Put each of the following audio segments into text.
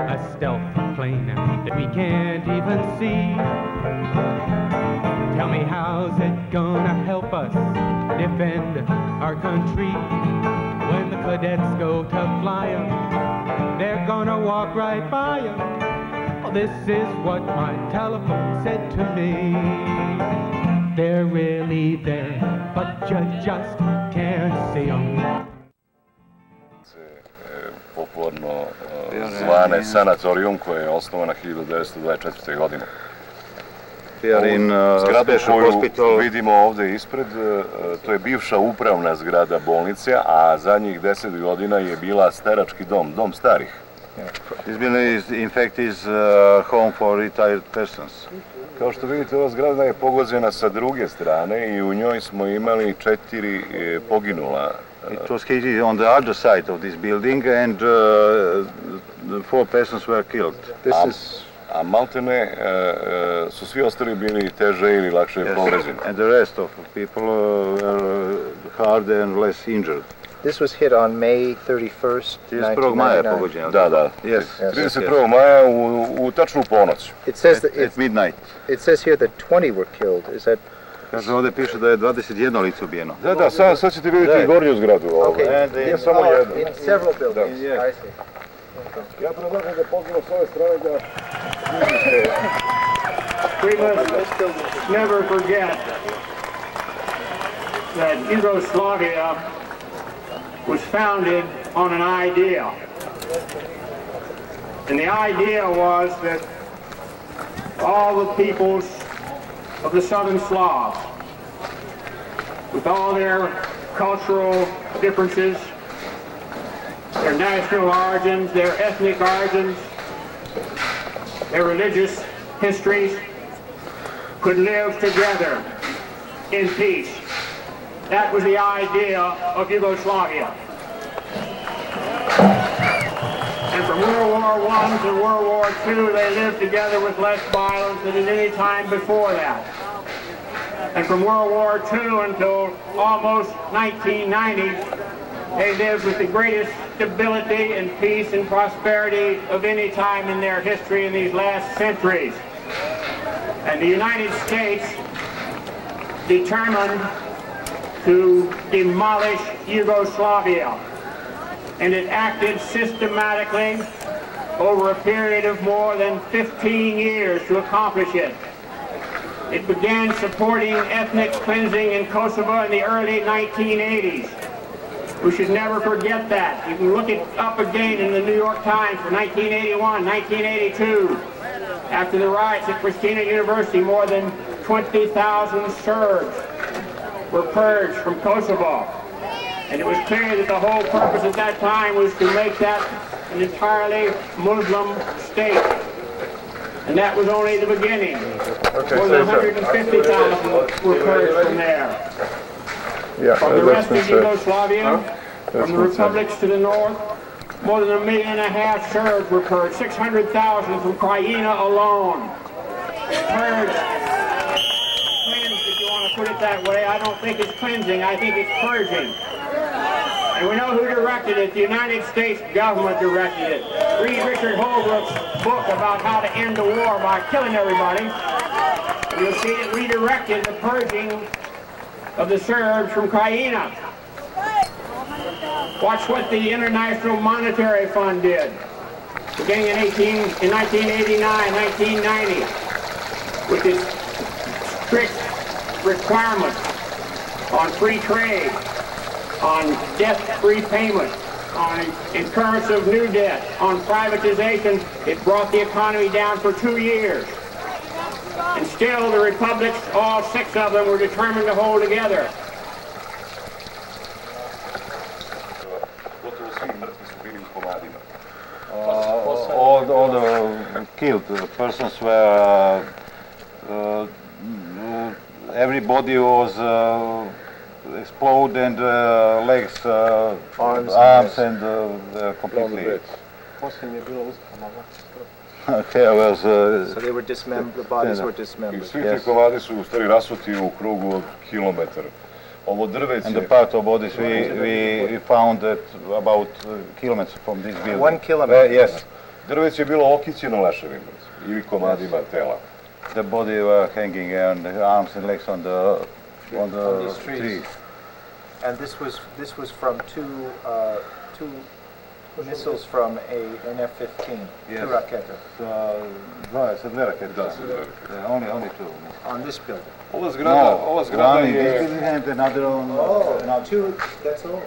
a stealth plane that we can't even see. Tell me how's it gonna help us defend our country when the cadets go to fly fly 'em? They're gonna walk right by 'em. Oh, this is what my telephone said to me. They're really there, but you just can't see 'em. popularno uh, zvane sanatorium koje je osnovana 1924. godine. We are in uh, special koju hospital. vidimo ovde ispred, uh, to je bivša upravna zgrada bolnice, a zadnjih deset godina je bila starački dom, dom starih. This building is, in fact, is uh, home for retired persons. Kao što vidite, ova zgrada je pogođena sa druge strane i u njoj smo imali četiri e, poginula. It was hit on the other side of this building, and uh, the four persons were killed. This a, is a maltene e, e, su svi ostali bili teže ili lakše yes, povređeni. and the rest of the people uh, were uh, hard and less injured. This was hit on May 31st, 31. maja je 1999. pogođeno. Da, da. Yes, yes, 31. maja u, u tačnu ponoć. It says At, that at it, midnight. it says here that 20 were killed. Is that Kaže, ovdje piše da je 21 lice ubijeno. Da, da, sad, sad ćete vidjeti Da. i gornju zgradu. ovaj. okay? Ne samo jedno. in several buildings. Yeah. I see. Ja predlažem da s ove strane da We must never forget that Yugoslavia was founded on an idea. And the idea was that all the peoples of the Southern Slavs, with all their cultural differences, their national origins, their ethnic origins, their religious histories, could live together in peace. That was the idea of Yugoslavia. And from World War I to World War II, they lived together with less violence than at any time before that. And from World War II until almost 1990, they lived with the greatest stability and peace and prosperity of any time in their history in these last centuries. And the United States determined to demolish Yugoslavia. And it acted systematically over a period of more than 15 years to accomplish it. It began supporting ethnic cleansing in Kosovo in the early 1980s. We should never forget that. You can look it up again in the New York Times for 1981, 1982. After the riots at Pristina University, more than 20,000 Serbs were purged from Kosovo. And it was clear that the whole purpose at that time was to make that an entirely Muslim state. And that was only the beginning. More than 150,000 were purged from there. From the rest of Yugoslavia, from the republics to the north, more than a million and a half Serbs were purged, 600,000 from Krajina alone. Purged, cleansed, if you want to put it that way. I don't think it's cleansing, I think it's purging. And we know who directed it. The United States government directed it. Read Richard Holbrooke's book about how to end the war by killing everybody. And you'll see it redirected the purging of the Serbs from Krajina. Watch what the International Monetary Fund did. Beginning in, 18, in 1989, 1990, with its strict requirements on free trade, on debt-free payment, on incurrence of new debt, on privatization, it brought the economy down for two years. And still the republics, all six of them, were determined to hold together. Gotovo svi mrtvi su bili u komadima. Uh, all, all the killed persons were, uh, uh, everybody was uh, exploded and uh, legs, uh, Arms and arms legs. and uh, uh, completely. Posljednje je bilo was, uh, So they were dismembered, the bodies Yeah. were dismembered. svi ti Yes. komadi su u stvari rasuti u krugu od kilometar. Ovo drveće... and the part of bodies we, we, we found that about uh, kilometers from this building. One kilometer. Uh, yes, Drveće je bilo okićeno leševima ili komadima tela. The body were hanging and the arms and legs on the on the On trees. trees. And this was, this was from two, uh, two missiles from a, an F-15, Yes. two raketa, So, dva, sa dve rakete. Da, sa dve Yeah, only, only two. on this building. Ova zgrada, ova zgrada one uh, in this building and another on. Oh, another. two, that's all.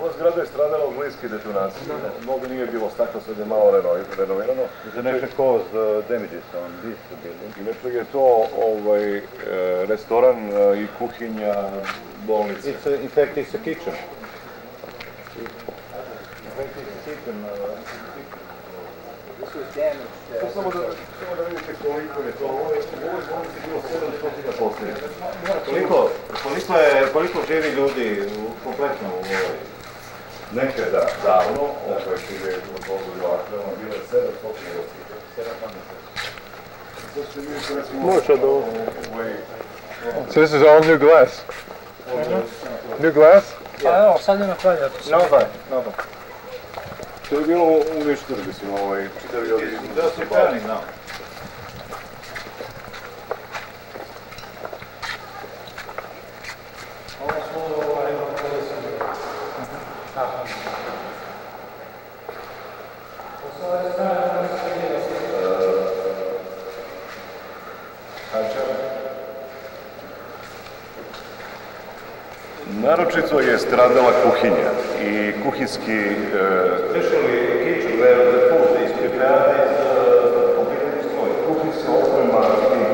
Ova zgrada je stradala od bliske detonacije. Mnogo nije bilo stakla, sad je malo reno- renovirano. The national caused uh, damages on this building. Inače je to ovaj, restoran i kuhinja bolnice. It's a, in fact, it's a kitchen. Samo da, samo da vidite koliko je to, ovo je bilo Koliko, koliko, je, koliko živi ljudi u, kompletno u ovoj? Nekada, davno, ovo je žive u Bogu Joakrama, ono, bilo je 700 posljednje. 700 Može da ovo. So this is all new glass? Mm -hmm. New glass? Yeah. Pa evo, sad je na kraju. Novo. To je bilo uništeno, mislim, ovaj, čitavi ovi... Just repairing Naročito je stradala kuhinja i kuhinski Especially kitchen where the food is prepared is completely destroyed. kuhinska oprema i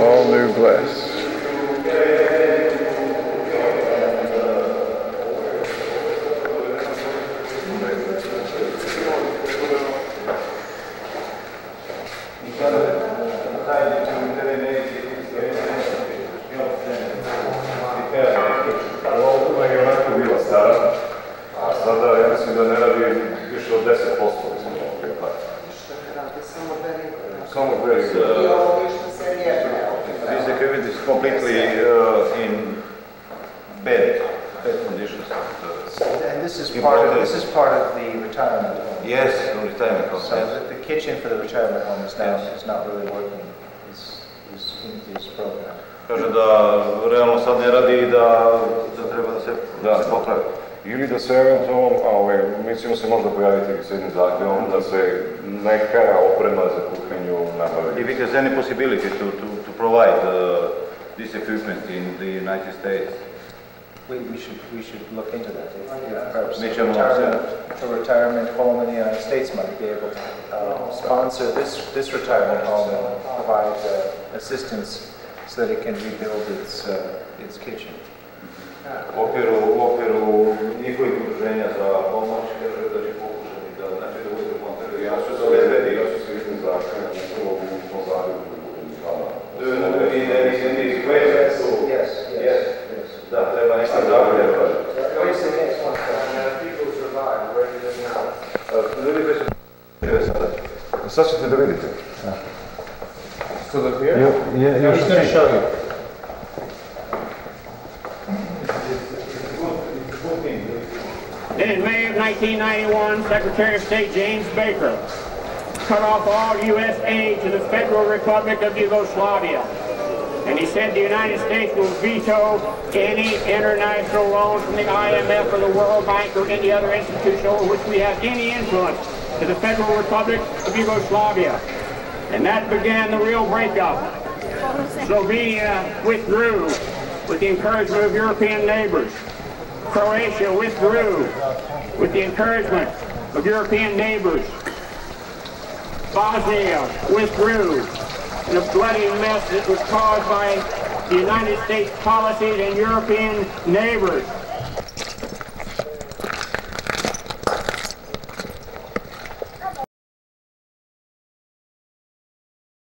All new glass. Ova je onako bila stara, a sada ja mislim da ne radi više od 10% mislim da je tako. Samo very good. This equipment is completely uh, in bad, bad conditions. And this is part of, this is part of the retirement home. Yes, on retirement home. So yes. the, the kitchen for the retirement home is now, is not really working, is, is, is broken. Kaže da realno sad ne radi i da, da treba da se, da. se popravi. Ili da se eventualno, a ovaj, mi ćemo se možda pojaviti s jednim zahtjevom da se neka oprema za kuhinju nabavi. If it has any possibility to, to, to provide uh, this equipment in the United States. We, we should, we should look into that. If- if Perhaps a Make sure more retirement, a retirement home in the United States might be able to uh, sponsor this, this retirement home and provide uh, assistance so that it can rebuild its, uh, its kitchen. U okviru, u okviru njihovih udruženja za pomoć, kaže da će pokušati da, znači da uzme kontakt. Ja ću se odrediti, ja ću se iznim zahtjevom upravo u tom zahtjevu da budem s vama. Do you know any, any, any requests? Yes, yes, yes. Da, treba neka zahtjev. What is the next one? Ljudi koji su Sad ćete da vidite. I'm just going to show you. Then in May of 1991, Secretary of State James Baker cut off all U.S. aid to the Federal Republic of Yugoslavia. And he said the United States will veto any international loan from the IMF or the World Bank or any other institution over which we have any influence to the Federal Republic of Yugoslavia. And that began the real breakup. Slovenia withdrew with the encouragement of European neighbors. Croatia withdrew with the encouragement of European neighbors. Bosnia withdrew in a bloody mess that was caused by the United States policies and European neighbors.